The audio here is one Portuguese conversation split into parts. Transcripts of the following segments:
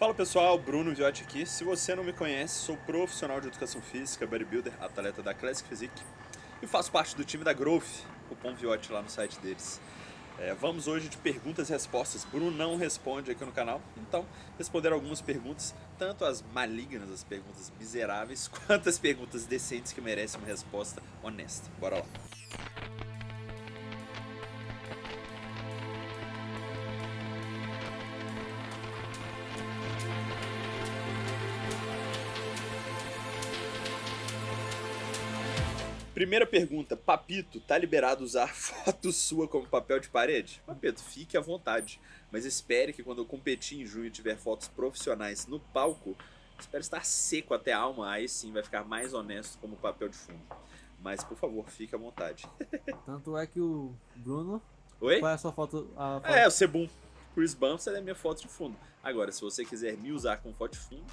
Fala pessoal, Bruno Viotti aqui. Se você não me conhece, sou profissional de educação física, bodybuilder, atleta da Classic Physique e faço parte do time da Growth, cupom Viotti lá no site deles. É, vamos hoje de perguntas e respostas. Bruno não responde aqui no canal, então responder algumas perguntas, tanto as malignas, as perguntas miseráveis, quanto as perguntas decentes que merecem uma resposta honesta. Bora lá. Primeira pergunta, Papito, tá liberado usar foto sua como papel de parede? Papito, fique à vontade, mas espere que quando eu competir em junho tiver fotos profissionais no palco, espero estar seco até a alma, aí sim vai ficar mais honesto como papel de fundo. Mas por favor, fique à vontade. Tanto é que o Bruno. Oi? Qual é a sua foto? A foto? É, o Sebum. Chris Bumps é minha foto de fundo. Agora, se você quiser me usar com foto de fundo,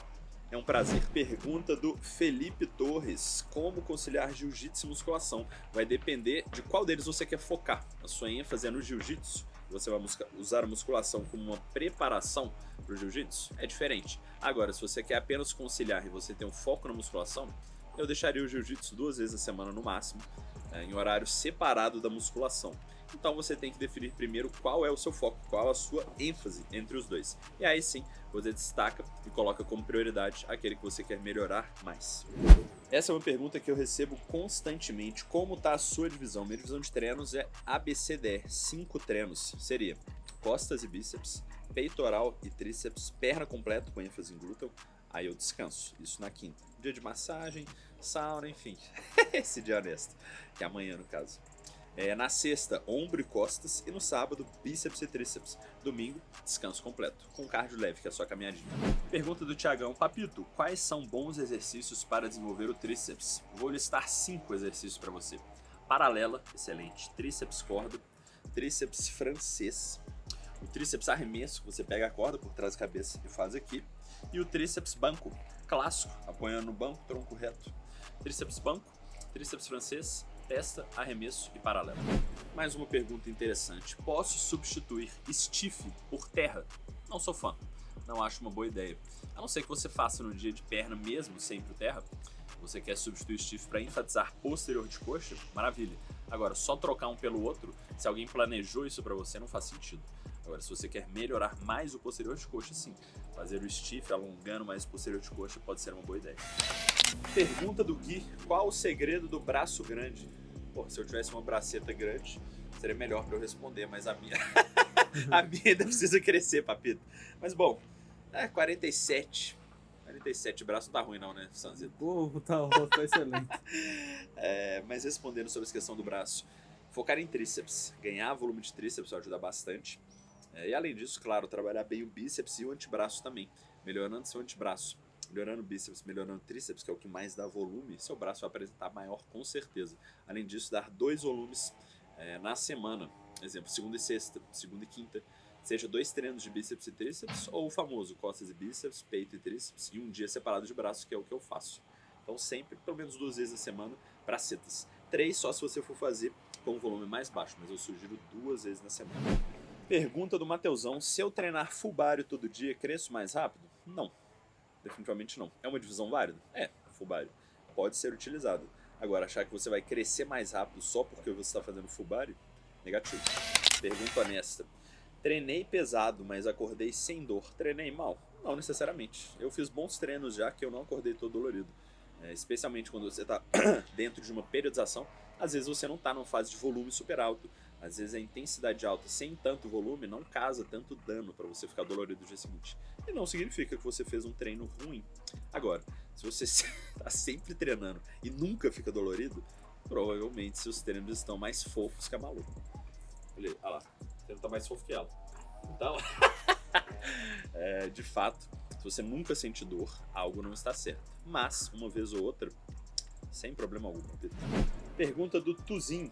é um prazer. Pergunta do Felipe Torres: Como conciliar jiu-jitsu e musculação? Vai depender de qual deles você quer focar. A sua ênfase é no jiu-jitsu? Você vai usar a musculação como uma preparação para o jiu-jitsu? É diferente. Agora, se você quer apenas conciliar e você tem um foco na musculação, eu deixaria o jiu-jitsu duas vezes a semana no máximo, é, em horário separado da musculação. Então você tem que definir primeiro qual é o seu foco, qual a sua ênfase entre os dois. E aí sim, você destaca e coloca como prioridade aquele que você quer melhorar mais. Essa é uma pergunta que eu recebo constantemente. Como está a sua divisão? Minha divisão de treinos é ABCD, cinco treinos. Seria costas e bíceps, peitoral e tríceps, perna completa com ênfase em glúteo. Aí eu descanso, isso na quinta. Dia de massagem, sauna, enfim. Esse dia honesto, que é amanhã no caso. É, na sexta, ombro e costas. E no sábado, bíceps e tríceps. Domingo, descanso completo, com cardio leve, que é sua caminhadinha. Pergunta do Tiagão: Papito, quais são bons exercícios para desenvolver o tríceps? Vou listar cinco exercícios para você: paralela, excelente. Tríceps corda, tríceps francês, o tríceps arremesso, você pega a corda por trás da cabeça e faz aqui, e o tríceps banco, clássico, apoiando no banco, tronco reto. Tríceps banco, tríceps francês, testa, arremesso e paralelo. Mais uma pergunta interessante. Posso substituir stiff por terra? Não sou fã. Não acho uma boa ideia. A não ser que você faça no dia de perna mesmo, sempre terra. Você quer substituir stiff para enfatizar posterior de coxa? Maravilha. Agora, só trocar um pelo outro, se alguém planejou isso para você, não faz sentido. Agora, se você quer melhorar mais o posterior de coxa, sim. Fazer o stiff alongando mais o posterior de coxa pode ser uma boa ideia. Pergunta do Gui: qual o segredo do braço grande? Pô, se eu tivesse uma braceta grande, seria melhor para eu responder, mas a minha. a minha ainda precisa crescer, papito. Mas bom, é 47. 47 braço não tá ruim, não, né, Sanzito? Pô, tá, tá excelente. é, mas respondendo sobre a questão do braço, focar em tríceps. Ganhar volume de tríceps ajuda bastante. É, e além disso, claro, trabalhar bem o bíceps e o antebraço também, melhorando seu antebraço melhorando bíceps, melhorando tríceps, que é o que mais dá volume, seu braço vai apresentar maior com certeza. Além disso, dar dois volumes é, na semana, exemplo, segunda e sexta, segunda e quinta, seja dois treinos de bíceps e tríceps, ou o famoso costas e bíceps, peito e tríceps, e um dia separado de braço, que é o que eu faço. Então, sempre, pelo menos duas vezes a semana, bracetas. Três só se você for fazer com um volume mais baixo, mas eu sugiro duas vezes na semana. Pergunta do Mateusão: se eu treinar body todo dia, cresço mais rápido? Não Definitivamente não. É uma divisão válida? É, body. Pode ser utilizado. Agora, achar que você vai crescer mais rápido só porque você está fazendo body? Negativo. Pergunta honesta. Treinei pesado, mas acordei sem dor. Treinei mal? Não necessariamente. Eu fiz bons treinos já que eu não acordei todo dolorido. É, especialmente quando você está dentro de uma periodização, às vezes você não está numa fase de volume super alto, às vezes a intensidade alta sem tanto volume não causa tanto dano para você ficar dolorido no dia seguinte. E não significa que você fez um treino ruim. Agora, se você está sempre treinando e nunca fica dolorido, provavelmente seus treinos estão mais fofos que a maluca. Olha lá, o treino está mais fofo que ela. Então, é, de fato, se você nunca sente dor, algo não está certo. Mas, uma vez ou outra, sem problema algum. Pergunta do Tuzin,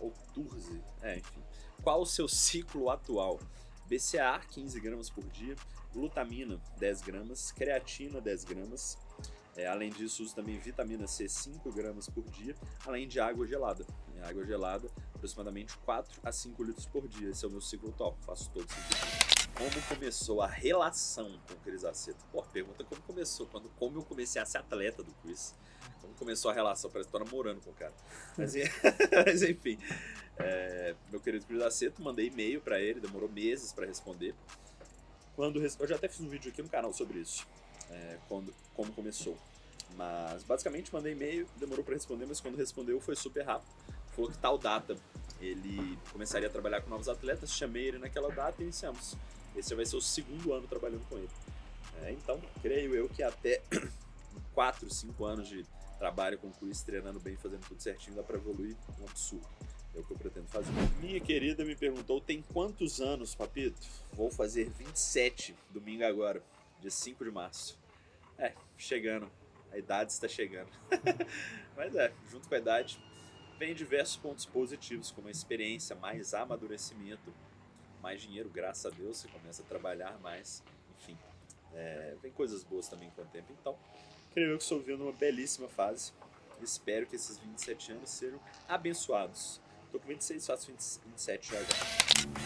ou Turze, é, enfim. Qual o seu ciclo atual? BCA 15 gramas por dia, glutamina 10 gramas, creatina 10 gramas. É, além disso, uso também vitamina C 5 gramas por dia, além de água gelada. É, água gelada, aproximadamente 4 a 5 litros por dia. Esse é o meu ciclo atual, faço todo sentido. Como começou a relação com o Cris Aceto? Pô, pergunta como começou, quando como eu comecei a ser atleta do Chris. Como começou a relação, parece que tô namorando com o cara. Mas, mas enfim, é, meu querido Cris Aceto, mandei e-mail para ele, demorou meses para responder. Quando, eu já até fiz um vídeo aqui no canal sobre isso, é, quando, como começou. Mas basicamente mandei e-mail, demorou para responder, mas quando respondeu foi super rápido. Falou que tal data ele começaria a trabalhar com novos atletas, chamei ele naquela data e iniciamos. Esse vai ser o segundo ano trabalhando com ele. É, então, creio eu que até 4, 5 anos de trabalho com o Chris, treinando bem, fazendo tudo certinho, dá para evoluir um absurdo. É o que eu pretendo fazer. Minha querida me perguntou: tem quantos anos, Papito? Vou fazer 27 domingo agora, dia 5 de março. É, chegando. A idade está chegando. Mas é, junto com a idade, vem diversos pontos positivos, como a experiência, mais amadurecimento, mais dinheiro, graças a Deus, você começa a trabalhar mais, enfim. É, vem coisas boas também com o tempo. Então, creio eu que estou vivendo uma belíssima fase. Espero que esses 27 anos sejam abençoados. Estou com 26, faço 27 já já.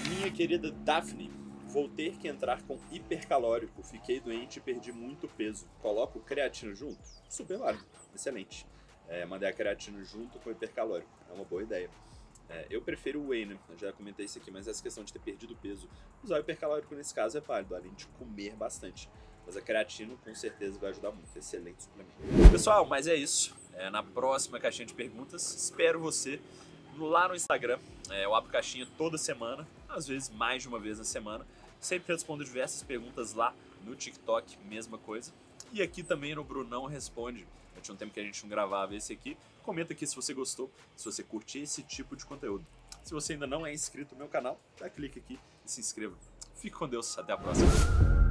Minha querida Daphne, vou ter que entrar com hipercalórico. Fiquei doente e perdi muito peso. Coloco creatina junto? Super válido, excelente. É, mandei a creatina junto com hipercalórico. É uma boa ideia. É, eu prefiro o whey, né? Eu já comentei isso aqui, mas essa questão de ter perdido peso, usar o hipercalórico nesse caso é válido, além de comer bastante. Mas a creatina com certeza vai ajudar muito. Excelente suplemento. Pessoal, mas é isso. É, na próxima caixinha de perguntas, espero você lá no Instagram. É, eu abro caixinha toda semana, às vezes mais de uma vez na semana. Sempre respondo diversas perguntas lá no TikTok, mesma coisa. E aqui também no Brunão Responde. Eu tinha um tempo que a gente não gravava esse aqui. Comenta aqui se você gostou, se você curte esse tipo de conteúdo. Se você ainda não é inscrito no meu canal, dá clique aqui e se inscreva. Fique com Deus, até a próxima.